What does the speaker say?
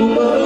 Uma